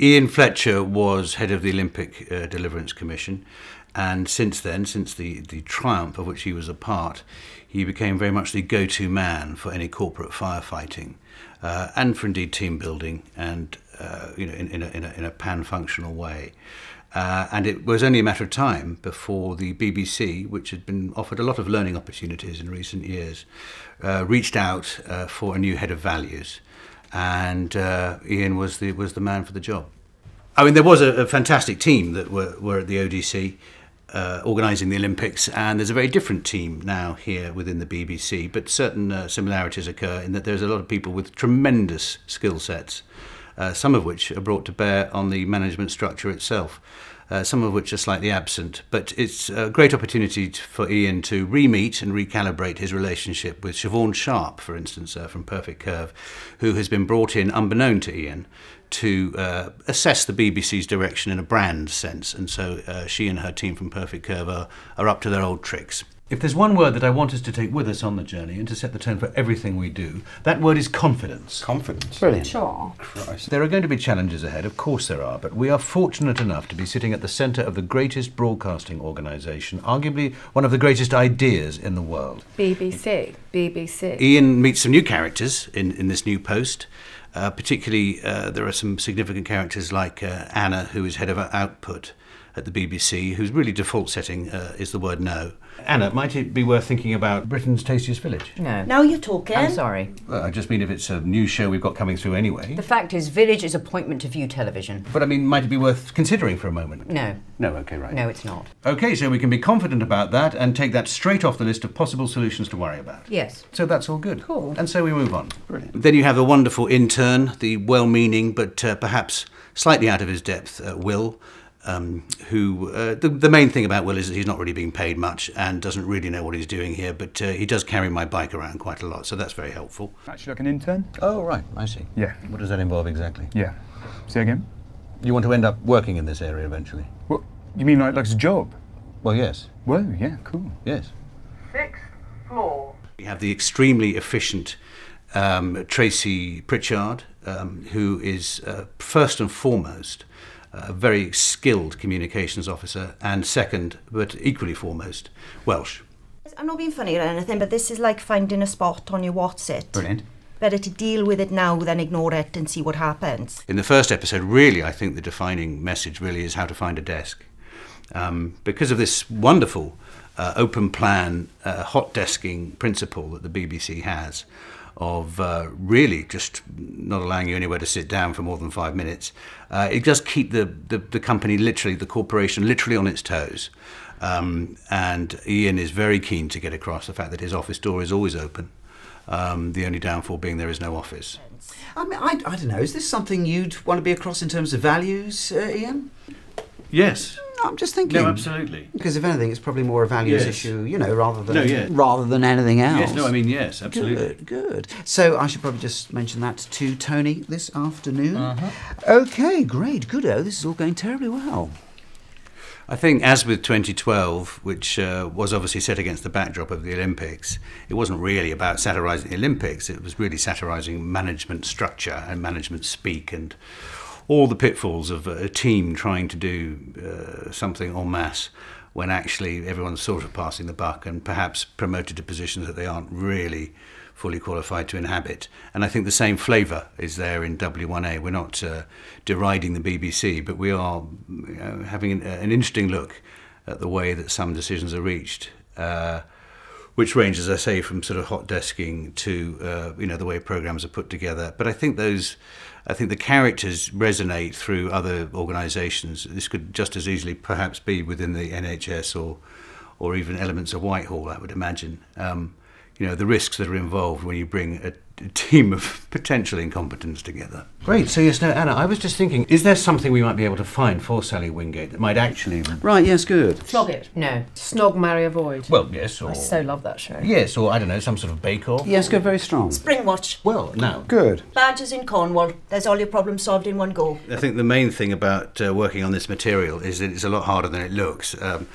Ian Fletcher was head of the Olympic uh, Deliverance Commission, and since then, since the, the triumph of which he was a part, he became very much the go to man for any corporate firefighting uh, and for indeed team building and uh, you know, in, in a, in a, in a pan functional way. Uh, and it was only a matter of time before the BBC, which had been offered a lot of learning opportunities in recent years, uh, reached out uh, for a new head of values and uh, Ian was the was the man for the job. I mean, there was a, a fantastic team that were, were at the ODC. Uh, organising the Olympics, and there's a very different team now here within the BBC. But certain uh, similarities occur in that there's a lot of people with tremendous skill sets, uh, some of which are brought to bear on the management structure itself. Uh, some of which are slightly absent. But it's a great opportunity for Ian to re-meet and recalibrate his relationship with Siobhan Sharp, for instance, uh, from Perfect Curve, who has been brought in unbeknown to Ian to uh, assess the BBC's direction in a brand sense. And so uh, she and her team from Perfect Curve are, are up to their old tricks. If there's one word that I want us to take with us on the journey and to set the tone for everything we do, that word is confidence. Confidence. Brilliant. Sure. Christ. There are going to be challenges ahead, of course there are, but we are fortunate enough to be sitting at the centre of the greatest broadcasting organisation, arguably one of the greatest ideas in the world. BBC. BBC. Ian meets some new characters in, in this new post. Uh, particularly, uh, there are some significant characters like uh, Anna, who is head of output at the BBC, whose really default setting uh, is the word no. Anna, might it be worth thinking about Britain's Tastiest Village? No. Now you're talking. I'm sorry. Well, I just mean if it's a new show we've got coming through anyway. The fact is, Village is appointment to view television. But I mean, might it be worth considering for a moment? No. No, okay, right. No, it's not. Okay, so we can be confident about that and take that straight off the list of possible solutions to worry about. Yes. So that's all good. Cool. And so we move on. Brilliant. Then you have a wonderful intern, the well meaning but uh, perhaps slightly out of his depth, uh, Will. Um, who uh, the, the main thing about Will is that he's not really being paid much and doesn't really know what he's doing here, but uh, he does carry my bike around quite a lot, so that's very helpful. Actually, like an intern? Oh, right, I see. Yeah. What does that involve exactly? Yeah. Say again? You want to end up working in this area eventually? What? You mean like, like it's a job? Well, yes, Well, yeah, cool. yes. Sixth floor. We have the extremely efficient um, Tracy Pritchard, um, who is uh, first and foremost a very skilled communications officer, and second, but equally foremost, Welsh. I'm not being funny or anything, but this is like finding a spot on your what's it. Brilliant. Better to deal with it now than ignore it and see what happens. In the first episode, really, I think the defining message really is how to find a desk. Um, because of this wonderful uh, open plan, uh, hot desking principle that the BBC has of uh, really just not allowing you anywhere to sit down for more than five minutes, uh, it does keep the, the, the company literally, the corporation literally on its toes. Um, and Ian is very keen to get across the fact that his office door is always open. Um, the only downfall being there is no office. I mean, I, I don't know. Is this something you'd want to be across in terms of values, uh, Ian? Yes. I'm just thinking. No, absolutely. Because if anything, it's probably more a values Yes. issue, you know, rather than No, yeah. rather than anything else. Yes, no, I mean, yes, absolutely. Good, good. So I should probably just mention that to Tony this afternoon. Uh-huh. Okay, great, goodo. This is all going terribly well. I think, as with 2012, which uh, was obviously set against the backdrop of the Olympics, it wasn't really about satirising the Olympics. It was really satirising management structure and management speak and all the pitfalls of a team trying to do uh, something en masse when actually everyone's sort of passing the buck and perhaps promoted to positions that they aren't really fully qualified to inhabit. And I think the same flavour is there in W1A. We're not uh, deriding the BBC, but we are you know, having an, an interesting look at the way that some decisions are reached. Uh, which range, as I say, from sort of hot desking to uh, you know the way programs are put together. But I think those, I think the characters resonate through other organisations. This could just as easily perhaps be within the NHS or, or even elements of Whitehall. I would imagine. Um, you know the risks that are involved when you bring a team of potential incompetents together. Great. So yes, no, Anna. I was just thinking, is there something we might be able to find for Sally Wingate that might actually? Right, yes, good. Flog it. No. Snog, marry, avoid. Well, yes, or I so love that show. yes, or I don't know, some sort of bake-off. Yes, good, very strong. Springwatch. Well, now Good. Badgers in Cornwall. There's all your problems solved in one go. I think the main thing about uh, working on this material is that it's a lot harder than it looks. Um,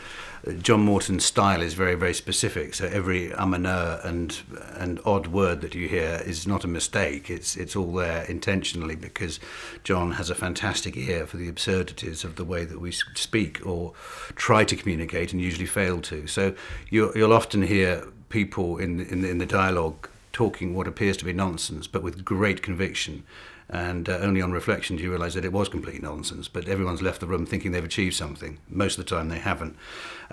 John Morton's style is very, very specific. So every um and and and odd word that you hear is not a mistake. It's it's all there intentionally because John has a fantastic ear for the absurdities of the way that we speak or try to communicate and usually fail to. So you, you'll often hear people in in, in the dialogue talking what appears to be nonsense, but with great conviction And uh, only on reflection do you realise that it was complete nonsense. But everyone's left the room thinking they've achieved something. Most of the time they haven't.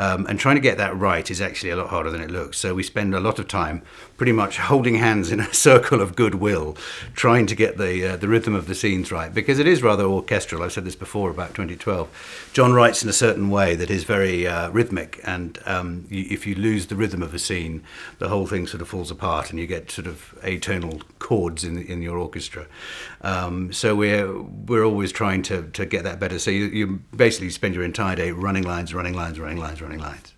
Um, and trying to get that right is actually a lot harder than it looks. So we spend a lot of time pretty much holding hands in a circle of goodwill, trying to get the uh, the rhythm of the scenes right because it is rather orchestral. I've said this before about 2012. John writes in a certain way that is very uh, rhythmic, and um, you, if you lose the rhythm of a scene, the whole thing sort of falls apart, and you get sort of atonal chords in in your orchestra. Um, so we're we're always trying to to get that better. So you, you basically spend your entire day running lines, running lines, running lines, running lines.